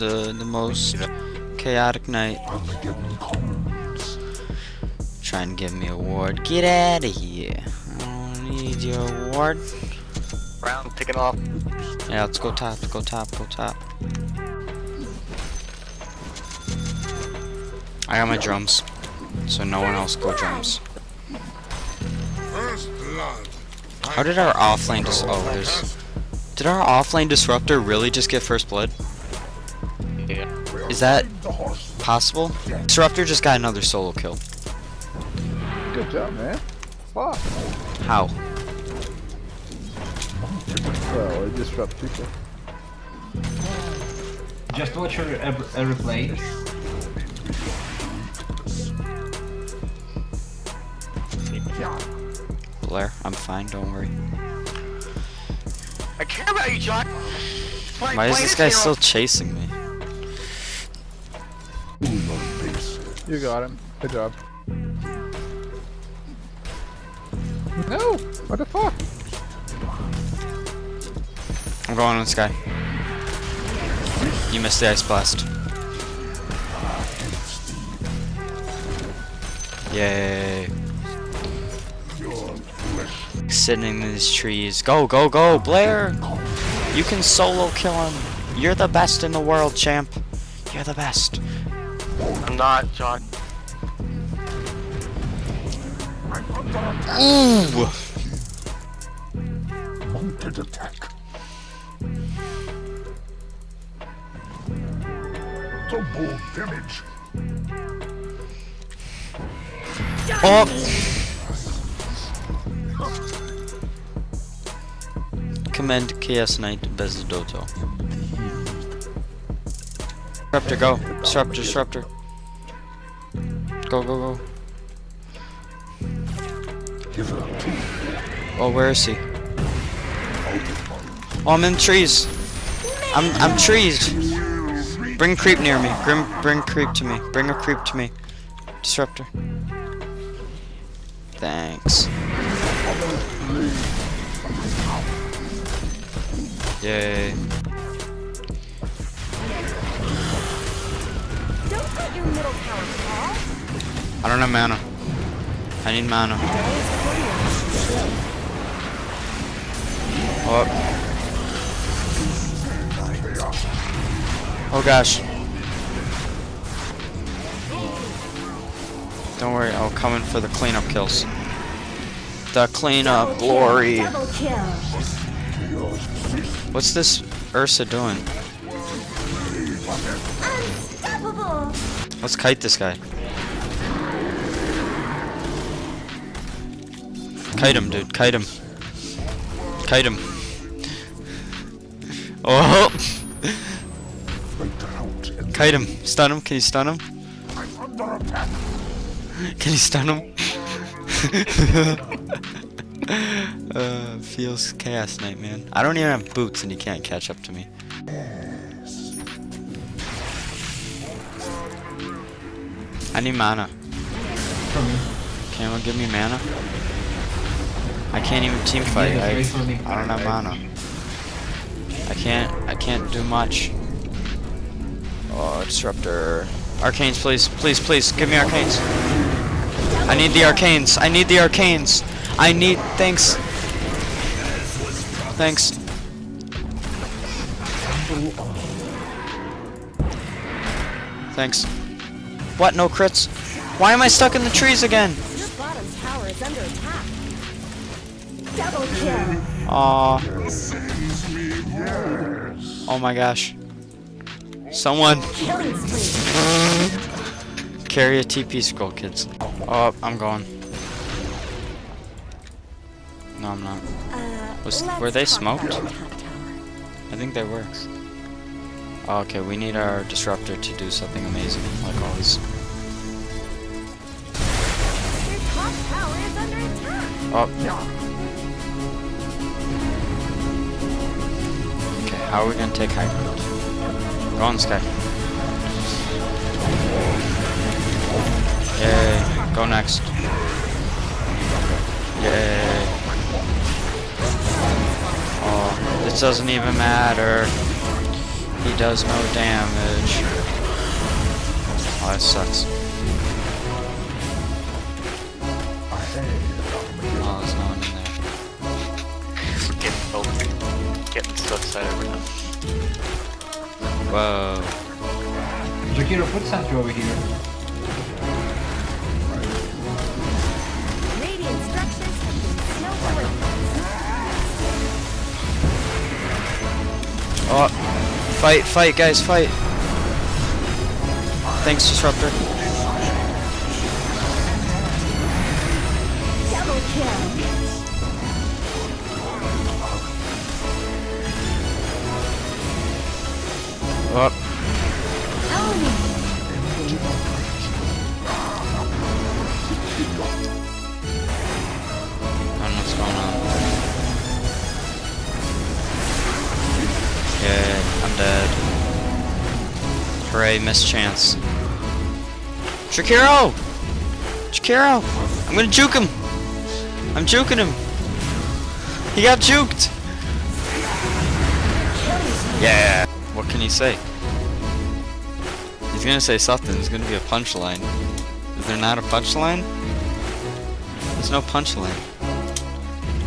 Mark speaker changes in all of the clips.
Speaker 1: the the most chaotic night. Try and give me a ward. Get out of here. I don't need your ward.
Speaker 2: Round ticking off.
Speaker 1: Yeah, let's go top, go top, go top. I got my drums, so no one else go drums. How did our offlane oh, there's- Did our offlane disruptor really just get first blood?
Speaker 2: Yeah.
Speaker 1: Is that possible? Disruptor just got another solo kill.
Speaker 3: Good job, man. Fuck.
Speaker 1: How?
Speaker 3: Well, it disrupt people.
Speaker 4: Just watch her a, a replay.
Speaker 1: Blair, I'm fine, don't worry.
Speaker 2: I care about you, John. Play-
Speaker 1: Why is this guy still chasing me?
Speaker 3: You got him. Good job. No! What the fuck?
Speaker 1: I'm going on this guy. You missed the ice blast. Yay. Sitting in these trees. Go, go, go, Blair! You can solo kill him. You're the best in the world, champ. You're the best.
Speaker 2: I'm not, John.
Speaker 1: Ooh!
Speaker 5: Mounted attack. Double damage.
Speaker 1: Oh! Commend KS Knight Bezidoto. Disruptor, go. Disruptor, disruptor. Go, go, go. Give up. Oh, where is he? Oh, I'm in trees. I'm I'm trees. Bring creep near me. Bring bring creep to me. Bring a creep to me. Disruptor. Thanks. Yay. I don't have mana. I need mana. Oh. Oh gosh. Don't worry, I'll come in for the cleanup kills. The cleanup glory. What's this Ursa doing? Let's kite this guy. Kite him, dude. Kite him. Kite him. Oh! Kite him. Stun him. Can you stun him? Can you stun him? uh, feels Chaos Knight, man. I don't even have boots and he can't catch up to me. I need mana. Can anyone give me mana? I can't even team fight. I,
Speaker 4: wait for me.
Speaker 1: I don't have mana. I can't. I can't do much. Oh, disruptor. Arcanes, please, please, please, give me arcanes. I need the arcanes. I need the arcanes. I need. Thanks. Thanks. Thanks. What? No crits? Why am I stuck in the trees again?
Speaker 6: Your bottom tower is under attack. Double kill.
Speaker 1: Aw. Oh my gosh. Someone carry a TP scroll, kids. Oh, I'm going. No, I'm not.
Speaker 6: Uh,
Speaker 1: Was- were they smoked?
Speaker 6: about the top tower.
Speaker 1: I think they were. Okay, we need our disruptor to do something amazing, like always.
Speaker 6: Your top tower is under attack.
Speaker 1: Oh. Okay, how are we gonna take high ground? Go on, Sky. Yay. Go next. Yay. Oh, this doesn't even matter. He does no damage. Oh, that sucks. Oh, there's no one in there.
Speaker 2: We're getting both getting so excited right now.
Speaker 1: Whoa.
Speaker 4: Jakiro, put sentry over here.
Speaker 1: Fight, fight, guys, fight. Thanks, Disruptor. Oh, Hooray, missed chance. Shakiro! Shakiro! I'm gonna juke him! I'm juking him! He got juked! Yeah! What can he say? He's gonna say something. There's gonna be a punchline. Is there not a punchline? There's no punchline.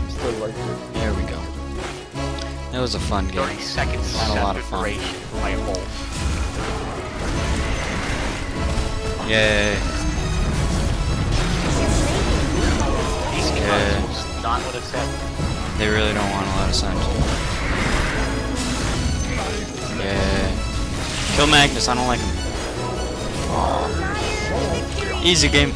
Speaker 3: Still like it.
Speaker 1: There we go. That was a fun game.
Speaker 2: 30 seconds
Speaker 1: Had a lot of fun. Yay.
Speaker 2: These
Speaker 1: Yeah.
Speaker 2: consoles not what it said.
Speaker 1: They really don't want to let us in. Yeah. Kill Magnus, I don't like him. Easy game.